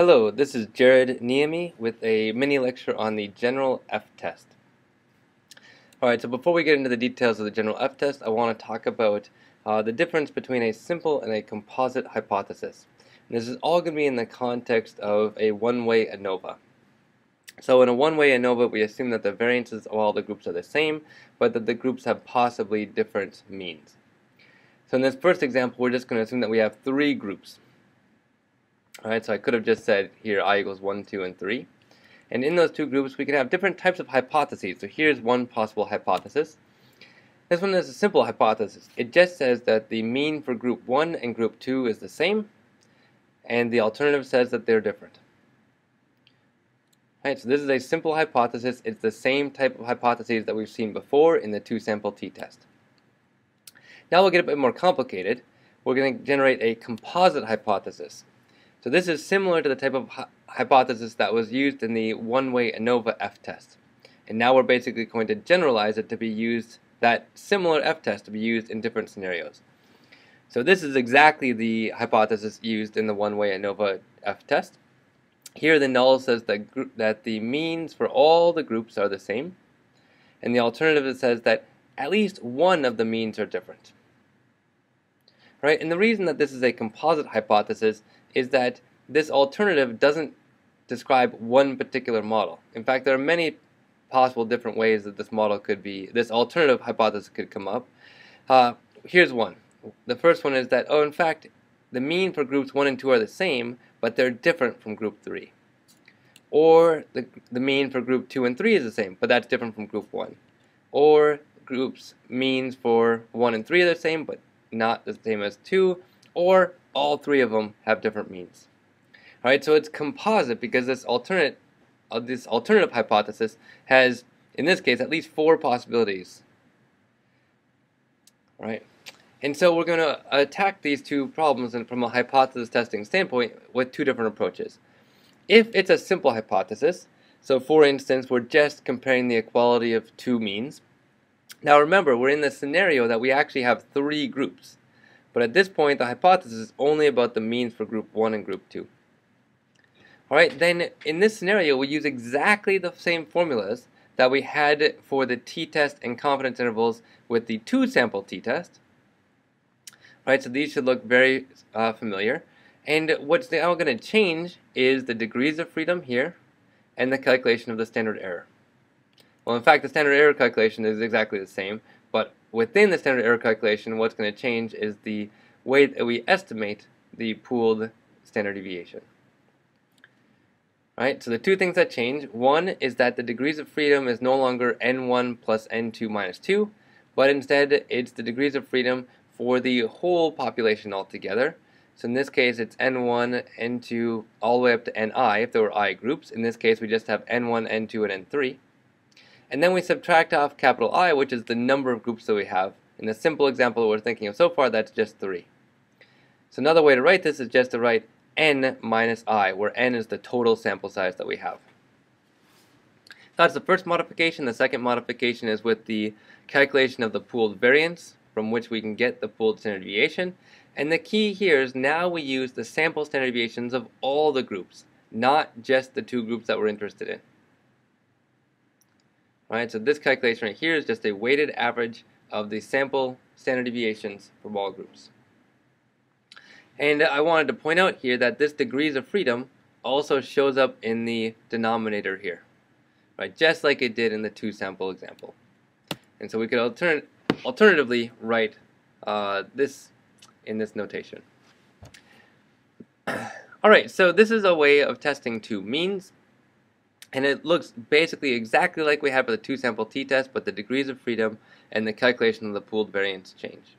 Hello, this is Jarad Niemi with a mini lecture on the general F-test. Alright, so before we get into the details of the general F-test, I want to talk about uh, the difference between a simple and a composite hypothesis. And this is all going to be in the context of a one-way ANOVA. So in a one-way ANOVA, we assume that the variances of all the groups are the same, but that the groups have possibly different means. So in this first example, we're just going to assume that we have three groups. Alright, so I could have just said here i equals 1, 2, and 3. And in those two groups, we can have different types of hypotheses. So here's one possible hypothesis. This one is a simple hypothesis. It just says that the mean for group 1 and group 2 is the same, and the alternative says that they're different. Alright, so this is a simple hypothesis. It's the same type of hypotheses that we've seen before in the two-sample t-test. Now we'll get a bit more complicated. We're going to generate a composite hypothesis. So this is similar to the type of hypothesis that was used in the one-way ANOVA F-test. And now we're basically going to generalize it to be used, that similar F-test to be used in different scenarios. So this is exactly the hypothesis used in the one-way ANOVA F-test. Here the null says that, that the means for all the groups are the same. And the alternative says that at least one of the means are different. Right? And the reason that this is a composite hypothesis is that this alternative doesn't describe one particular model. In fact, there are many possible different ways that this model could be, this alternative hypothesis could come up. Uh, here's one. The first one is that, oh, in fact, the mean for groups 1 and 2 are the same, but they're different from group 3. Or the, the mean for group 2 and 3 is the same, but that's different from group 1. Or groups means for 1 and 3 are the same, but not the same as 2. Or all three of them have different means. All right, so it's composite because this alternate, uh, this alternative hypothesis has, in this case, at least four possibilities. All right, and so we're going to attack these two problems and from a hypothesis testing standpoint with two different approaches. If it's a simple hypothesis, so for instance, we're just comparing the equality of two means. Now remember, we're in the scenario that we actually have three groups. But at this point, the hypothesis is only about the means for group 1 and group 2. Alright, then in this scenario, we use exactly the same formulas that we had for the t-test and confidence intervals with the two-sample t-test. Alright, so these should look very uh, familiar. And what's now going to change is the degrees of freedom here and the calculation of the standard error. Well, in fact, the standard error calculation is exactly the same, within the standard error calculation, what's going to change is the way that we estimate the pooled standard deviation. Right, so the two things that change, one is that the degrees of freedom is no longer n1 plus n2 minus 2, but instead it's the degrees of freedom for the whole population altogether. So in this case it's n1, n2, all the way up to ni if there were i groups. In this case we just have n1, n2, and n3. And then we subtract off capital I, which is the number of groups that we have. In the simple example we're thinking of so far, that's just 3. So another way to write this is just to write n minus i, where n is the total sample size that we have. That's the first modification. The second modification is with the calculation of the pooled variance, from which we can get the pooled standard deviation. And the key here is now we use the sample standard deviations of all the groups, not just the two groups that we're interested in. Right, so this calculation right here is just a weighted average of the sample standard deviations from all groups. And I wanted to point out here that this degrees of freedom also shows up in the denominator here, right? Just like it did in the two sample example. And so we could altern alternatively write uh, this in this notation. All right, so this is a way of testing two means and it looks basically exactly like we had for the two-sample t-test, but the degrees of freedom and the calculation of the pooled variance change.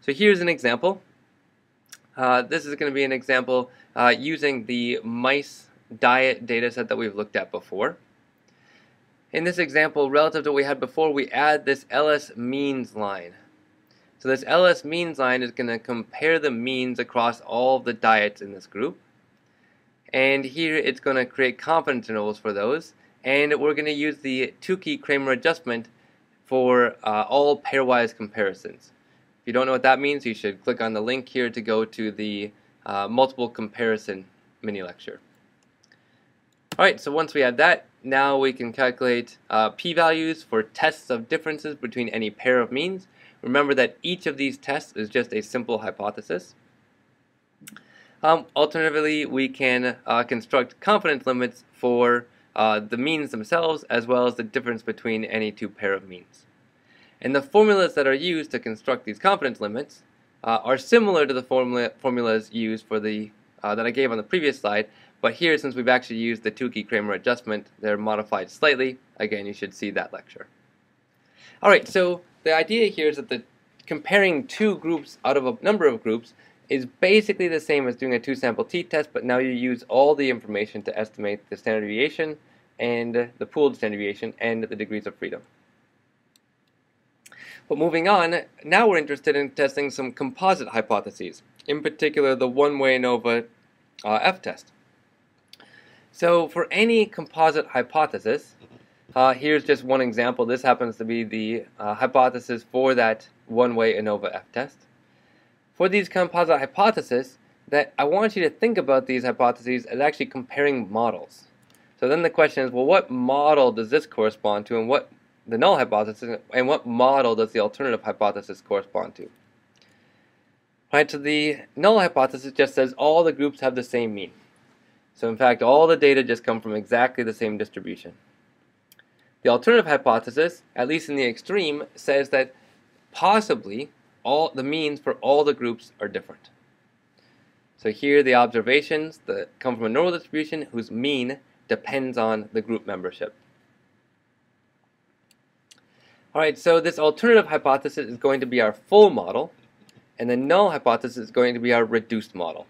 So here's an example. Uh, this is going to be an example uh, using the mice diet data set that we've looked at before. In this example, relative to what we had before, we add this LS means line. So this LS means line is going to compare the means across all the diets in this group and here it's going to create confidence intervals for those and we're going to use the Tukey Kramer adjustment for uh, all pairwise comparisons. If you don't know what that means, you should click on the link here to go to the uh, multiple comparison mini lecture. Alright, so once we have that, now we can calculate uh, p-values for tests of differences between any pair of means. Remember that each of these tests is just a simple hypothesis. Um, alternatively, we can uh, construct confidence limits for uh, the means themselves as well as the difference between any two pair of means. And the formulas that are used to construct these confidence limits uh, are similar to the formula formulas used for the uh, that I gave on the previous slide, but here since we've actually used the Tukey-Kramer adjustment, they're modified slightly. Again, you should see that lecture. Alright, so the idea here is that the comparing two groups out of a number of groups is basically the same as doing a two-sample t-test, but now you use all the information to estimate the standard deviation and the pooled standard deviation and the degrees of freedom. But moving on, now we're interested in testing some composite hypotheses, in particular the one-way ANOVA uh, F-test. So for any composite hypothesis, uh, here's just one example. This happens to be the uh, hypothesis for that one-way ANOVA F-test for these composite hypotheses that I want you to think about these hypotheses as actually comparing models. So then the question is, well, what model does this correspond to, and what the null hypothesis, and what model does the alternative hypothesis correspond to? Right, so the null hypothesis just says all the groups have the same mean. So in fact, all the data just come from exactly the same distribution. The alternative hypothesis, at least in the extreme, says that possibly all the means for all the groups are different. So here the observations that come from a normal distribution whose mean depends on the group membership. Alright, so this alternative hypothesis is going to be our full model, and the null hypothesis is going to be our reduced model.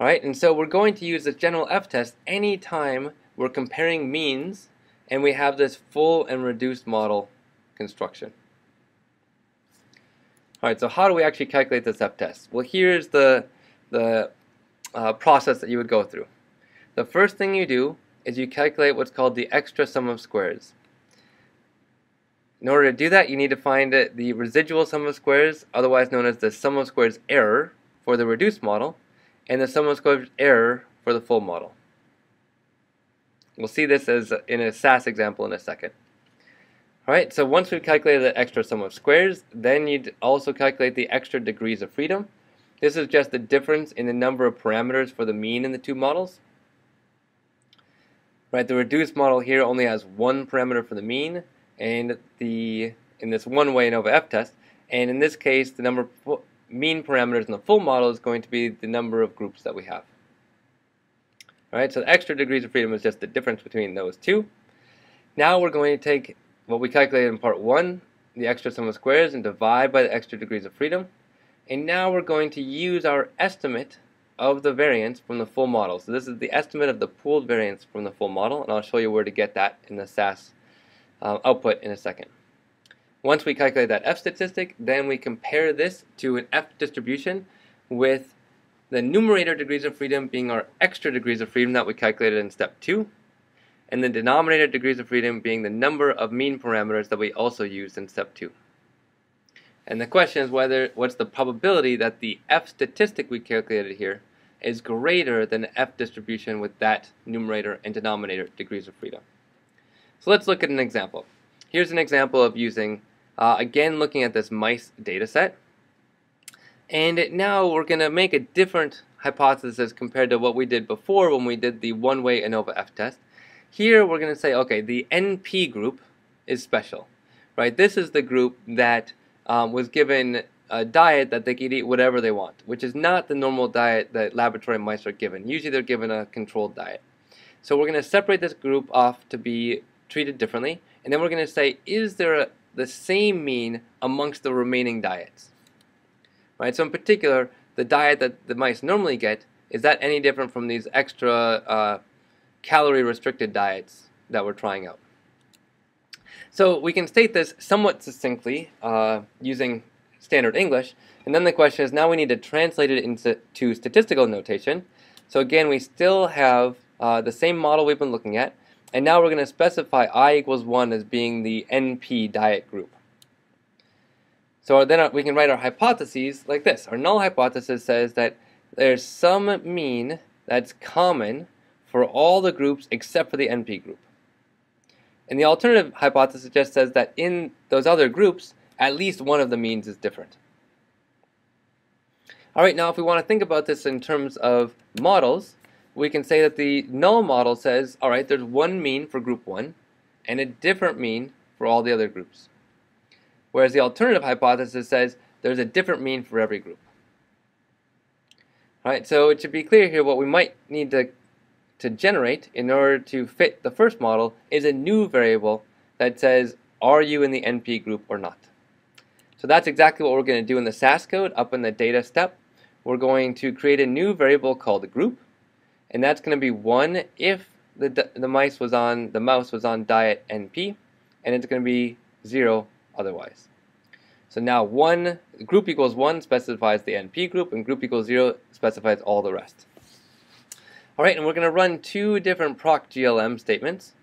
Alright, and so we're going to use the general f-test anytime we're comparing means and we have this full and reduced model construction. All right, so how do we actually calculate this f-test? Well, here's the, the uh, process that you would go through. The first thing you do is you calculate what's called the extra sum of squares. In order to do that, you need to find the residual sum of squares, otherwise known as the sum of squares error for the reduced model, and the sum of squares error for the full model. We'll see this as in a SAS example in a second. Alright, so once we've calculated the extra sum of squares, then you'd also calculate the extra degrees of freedom. This is just the difference in the number of parameters for the mean in the two models. Right, the reduced model here only has one parameter for the mean, and the in this one-way ANOVA F-test, and in this case, the number of mean parameters in the full model is going to be the number of groups that we have. Alright, so the extra degrees of freedom is just the difference between those two. Now we're going to take what we calculated in part 1, the extra sum of squares, and divide by the extra degrees of freedom. And now we're going to use our estimate of the variance from the full model. So this is the estimate of the pooled variance from the full model, and I'll show you where to get that in the SAS uh, output in a second. Once we calculate that F statistic, then we compare this to an F distribution with the numerator degrees of freedom being our extra degrees of freedom that we calculated in step 2, and the denominator degrees of freedom being the number of mean parameters that we also used in step 2. And the question is whether what's the probability that the F statistic we calculated here is greater than the F distribution with that numerator and denominator degrees of freedom. So let's look at an example. Here's an example of using, uh, again looking at this mice data set. And now we're going to make a different hypothesis compared to what we did before when we did the one-way ANOVA F test. Here we're going to say, okay, the NP group is special, right? This is the group that um, was given a diet that they could eat whatever they want, which is not the normal diet that laboratory mice are given. Usually they're given a controlled diet. So we're going to separate this group off to be treated differently, and then we're going to say, is there a, the same mean amongst the remaining diets? Right. So in particular, the diet that the mice normally get is that any different from these extra uh, calorie restricted diets that we're trying out. So we can state this somewhat succinctly uh, using standard English, and then the question is now we need to translate it into statistical notation. So again, we still have uh, the same model we've been looking at, and now we're going to specify i equals 1 as being the NP diet group. So then we can write our hypotheses like this. Our null hypothesis says that there's some mean that's common for all the groups except for the NP group. And the alternative hypothesis just says that in those other groups, at least one of the means is different. All right, now if we want to think about this in terms of models, we can say that the null model says, all right, there's one mean for group 1 and a different mean for all the other groups. Whereas the alternative hypothesis says there's a different mean for every group. All right, so it should be clear here what we might need to, to generate in order to fit the first model is a new variable that says, are you in the NP group or not? So that's exactly what we're going to do in the SAS code up in the data step we're going to create a new variable called group, and that's going to be one if the the mice was on the mouse was on diet NP, and it's going to be zero otherwise. So now one group equals one specifies the NP group, and group equals zero specifies all the rest. All right, and we're going to run two different proc GLM statements.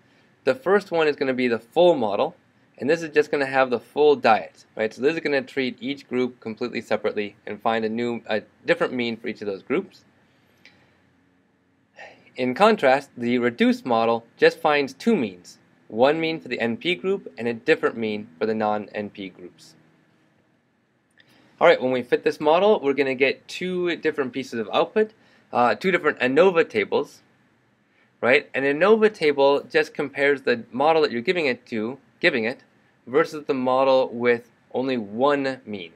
The first one is going to be the full model, and this is just going to have the full diet, right? So this is going to treat each group completely separately and find a new, a different mean for each of those groups. In contrast, the reduced model just finds two means, one mean for the NP group and a different mean for the non-NP groups. Alright, when we fit this model, we're going to get two different pieces of output, uh, two different ANOVA tables, right? An ANOVA table just compares the model that you're giving it to, giving it, versus the model with only one mean.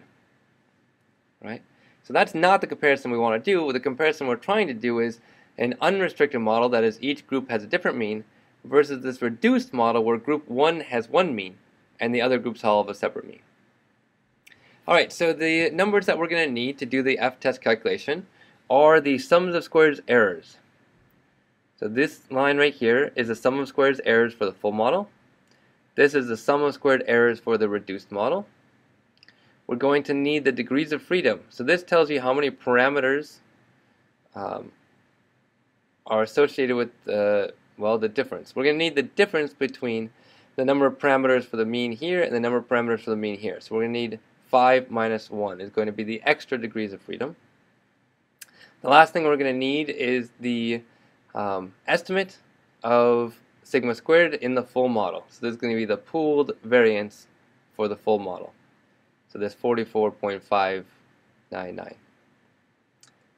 Right? So that's not the comparison we want to do. The comparison we're trying to do is an unrestricted model, that is each group has a different mean, versus this reduced model where group 1 has one mean and the other groups all have a separate mean. Alright, so the numbers that we're going to need to do the f-test calculation are the sums of squares errors. So this line right here is the sum of squares errors for the full model. This is the sum of squared errors for the reduced model. We're going to need the degrees of freedom. So this tells you how many parameters um, are associated with the, well, the difference. We're going to need the difference between the number of parameters for the mean here and the number of parameters for the mean here. So we're going to need 5 minus 1 is going to be the extra degrees of freedom. The last thing we're going to need is the um, estimate of sigma squared in the full model. So this is going to be the pooled variance for the full model. So this 44.599.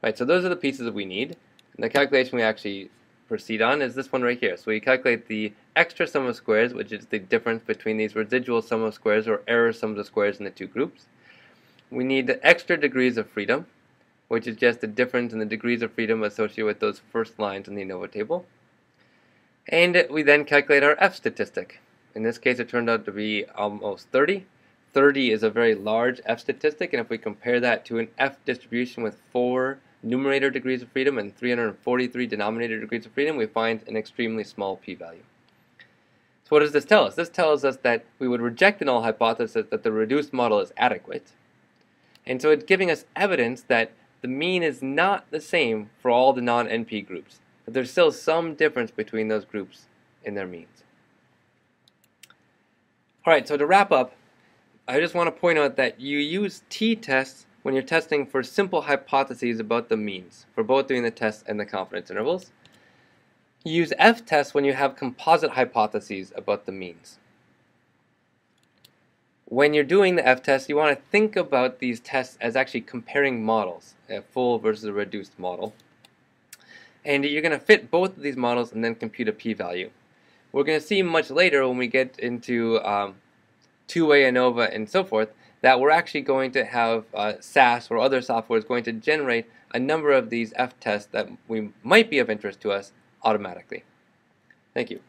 Right, so those are the pieces that we need. And the calculation we actually proceed on is this one right here. So we calculate the extra sum of squares, which is the difference between these residual sum of squares or error sums of squares in the two groups. We need the extra degrees of freedom, which is just the difference in the degrees of freedom associated with those first lines in the ANOVA table. And we then calculate our F statistic. In this case, it turned out to be almost 30. 30 is a very large F statistic, and if we compare that to an F distribution with four numerator degrees of freedom and 343 denominator degrees of freedom, we find an extremely small p-value. So what does this tell us? This tells us that we would reject the null hypothesis that the reduced model is adequate. And so it's giving us evidence that the mean is not the same for all the non-NP groups but there's still some difference between those groups in their means. Alright, so to wrap up, I just want to point out that you use t-tests when you're testing for simple hypotheses about the means, for both doing the test and the confidence intervals. You use f-tests when you have composite hypotheses about the means. When you're doing the f-test, you want to think about these tests as actually comparing models, a full versus a reduced model and you're going to fit both of these models and then compute a p-value. We're going to see much later when we get into um, two-way ANOVA and so forth that we're actually going to have uh, SAS or other software is going to generate a number of these f-tests that we might be of interest to us automatically. Thank you.